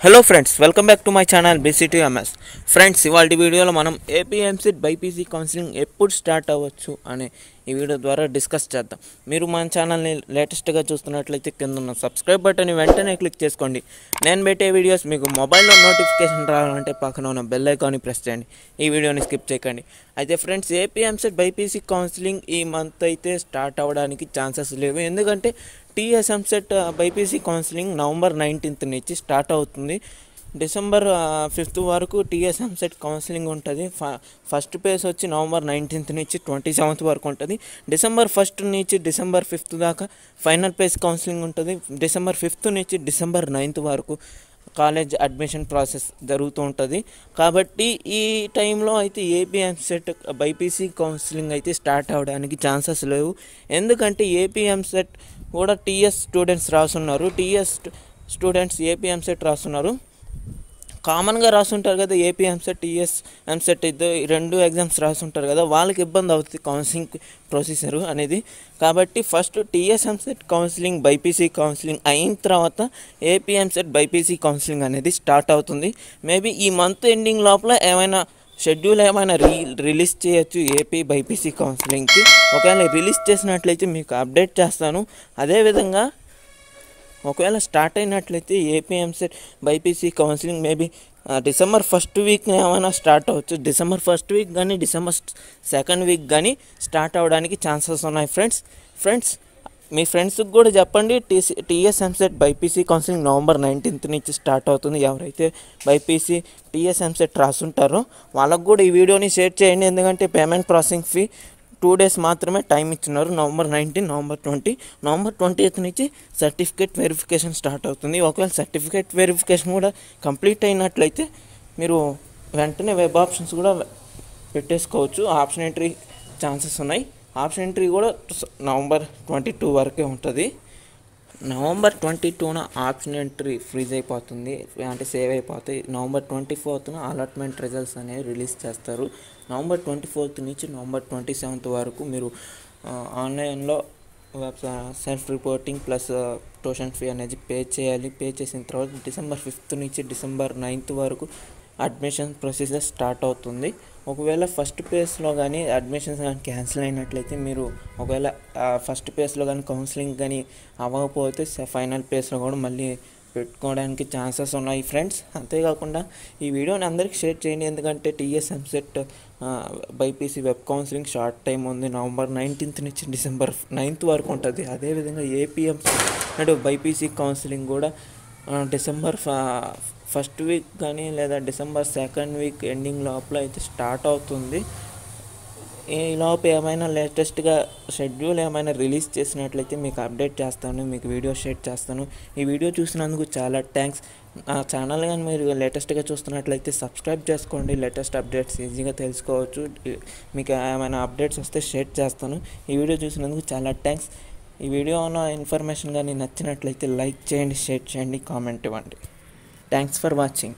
Hello friends welcome back to my channel BCT MS friends ఇవాళ వీడియోలో మనం APMC BiPC counselling ఎప్పుడు start అవ్వచ్చు అనే ఈ వీడియో ద్వారా డిస్కస్ చేద్దాం. మీరు మన ఛానల్ని లేటెస్ట్గా చూస్తున్నట్లయితే కింద ఉన్న సబ్స్క్రైబ్ బటన్ని వెంటనే క్లిక్ చేసుకోండి. నేను పెట్టే వీడియోస్ మీకు మొబైల్లో నోటిఫికేషన్ రావాలంటే పక్కన ఉన్న బెల్ ఐకాన్ని ప్రెస్ చేయండి. ఈ వీడియోని స్కిప్ చేయకండి. అయితే friends AP EAMCET BiPC counselling ఈ మంత్ అయితే స్టార్ట్ అవ్వడానికి ఛాన్సెస్ లేవు. ఎందుకంటే TS EAMCET BiPC counselling November nineteenth నుంచి స్టార్ట్ అవుతుంది. డిసెంబర్ ఫిఫ్త్ వరకు టీఎస్ఎంసెట్ కౌన్సిలింగ్ ఉంటుంది. ఫ ఫస్ట్ పేజ్ వచ్చి నవంబర్ నైన్టీన్త్ నుంచి ట్వంటీ సెవెంత్ వరకు ఉంటుంది. డిసెంబర్ ఫస్ట్ నుంచి డిసెంబర్ ఫిఫ్త్ దాకా ఫైనల్ పేజ్ కౌన్సిలింగ్ ఉంటుంది. డిసెంబర్ ఫిఫ్త్ నుంచి డిసెంబర్ నైన్త్ వరకు కాలేజ్ అడ్మిషన్ ప్రాసెస్ జరుగుతూ ఉంటుంది. కాబట్టి ఈ టైంలో అయితే ఏపీఎంసెట్ బైపీసీ కౌన్సిలింగ్ అయితే స్టార్ట్ అవ్వడానికి ఛాన్సెస్ లేవు. ఎందుకంటే ఏపీఎంసెట్ కూడా టీఎస్ స్టూడెంట్స్ రాస్తున్నారు టీఎస్ స్టూడెంట్స్ ఏపీఎంసెట్ రాస్తున్నారు కామన్గా రాస్తుంటారు కదా ఏపీ ఎంసెట్ టీఎస్ ఎంసెట్ ఇద్దరు రెండు ఎగ్జామ్స్ రాస్తుంటారు కదా వాళ్ళకి ఇబ్బంది అవుతుంది కౌన్సిలింగ్ ప్రొసీజర్ అనేది. కాబట్టి first TS EAMCET counselling BiPC counselling అయిన తర్వాత ఏపీ ఎంసెట్ బైపీసీ కౌన్సిలింగ్ అనేది స్టార్ట్ అవుతుంది. మేబీ ఈ మంత్ ఎండింగ్ లోపల ఏమైనా షెడ్యూల్ ఏమైనా రీ రిలీజ్ చేయొచ్చు ఏపీ బైపీసీ కౌన్సిలింగ్కి ఒకవేళ రిలీజ్ చేసినట్లయితే మీకు అప్డేట్ చేస్తాను. అదేవిధంగా ఒకవేళ స్టార్ట్ అయినట్లయితే AP EAMCET BiPC counselling maybe December first week ఏమైనా స్టార్ట్ అవ్వచ్చు. డిసెంబర్ ఫస్ట్ వీక్ కానీ డిసెంబర్ సెకండ్ వీక్ కానీ స్టార్ట్ అవ్వడానికి ఛాన్సెస్ ఉన్నాయి ఫ్రెండ్స్. ఫ్రెండ్స్ మీ ఫ్రెండ్స్కి కూడా చెప్పండి. TC TS EAMCET BiPC counselling November nineteenth నుంచి స్టార్ట్ అవుతుంది. ఎవరైతే బైపీసీ టీఎస్ ఎంసెట్ రాసుంటారో వాళ్ళకు కూడా ఈ వీడియోని షేర్ చేయండి. ఎందుకంటే payment processing fee two days మాత్రమే టైం ఇచ్చినారు November nineteen November twenty. November twenty eighth నుంచి సర్టిఫికేట్ వెరిఫికేషన్ స్టార్ట్ అవుతుంది. ఒకవేళ సర్టిఫికేట్ వెరిఫికేషన్ కూడా కంప్లీట్ అయినట్లయితే మీరు వెంటనే వెబ్ ఆప్షన్స్ కూడా పెట్టేసుకోవచ్చు. ఆప్షన్ ఎంట్రీ ఛాన్సెస్ ఉన్నాయి. ఆప్షన్ ఎంట్రీ కూడా నవంబర్ ట్వంటీ టూ వరకే ఉంటుంది. నవంబర్ ట్వంటీ టూన ఆప్షన్ ఎంట్రీ ఫ్రీజ్ అయిపోతుంది. అంటే సేవ్ అయిపోతాయి. నవంబర్ ట్వంటీ ఫోర్త్న అలాట్మెంట్ రిజల్ట్స్ అనేవి రిలీజ్ చేస్తారు. నవంబర్ ట్వంటీ ఫోర్త్ నుంచి నవంబర్ ట్వంటీ సెవెంత్ వరకు మీరు ఆన్లైన్లో self reporting plus tuition fee అనేది పే చేయాలి. పే చేసిన తర్వాత డిసెంబర్ ఫిఫ్త్ నుంచి డిసెంబర్ నైన్త్ వరకు అడ్మిషన్ ప్రొసీజర్ స్టార్ట్ అవుతుంది. ఒకవేళ ఫస్ట్ పేస్లో కానీ అడ్మిషన్స్ కానీ క్యాన్సిల్ అయినట్లయితే మీరు ఒకవేళ ఫస్ట్ పేస్లో కానీ కౌన్సిలింగ్ కానీ అవ్వకపోతే ఫైనల్ పేస్లో కూడా మళ్ళీ పెట్టుకోవడానికి ఛాన్సెస్ ఉన్నాయి ఫ్రెండ్స్. అంతేకాకుండా ఈ వీడియోని అందరికీ షేర్ చేయండి. ఎందుకంటే TS EAMCET BiPC web counselling short time ఉంది. నవంబర్ నైన్టీన్త్ నుంచి డిసెంబర్ నైన్త్ వరకు ఉంటుంది. అదేవిధంగా ఏపీఎం అండ్ బైపీసీ కౌన్సిలింగ్ కూడా డిసెంబర్ ఫస్ట్ వీక్ కానీ లేదా డిసెంబర్ సెకండ్ వీక్ ఎండింగ్ లోపల అయితే స్టార్ట్ అవుతుంది. ఈ లోపు ఏమైనా లేటెస్ట్గా షెడ్యూల్ ఏమైనా రిలీజ్ చేసినట్లయితే మీకు అప్డేట్ చేస్తాను మీకు వీడియో షేర్ చేస్తాను. ఈ వీడియో చూసినందుకు చాలా థ్యాంక్స్. నా ఛానల్ కానీ మీరు లేటెస్ట్గా చూస్తున్నట్లయితే సబ్స్క్రైబ్ చేసుకోండి. లేటెస్ట్ అప్డేట్స్ ఈజీగా తెలుసుకోవచ్చు. మీకు ఏమైనా అప్డేట్స్ వస్తే షేర్ చేస్తాను. ఈ వీడియో చూసినందుకు చాలా థ్యాంక్స్. ఈ వీడియో ఇన్ఫర్మేషన్ కానీ నచ్చినట్లయితే లైక్ చేయండి షేర్ చేయండి కామెంట్ ఇవ్వండి. Thanks for watching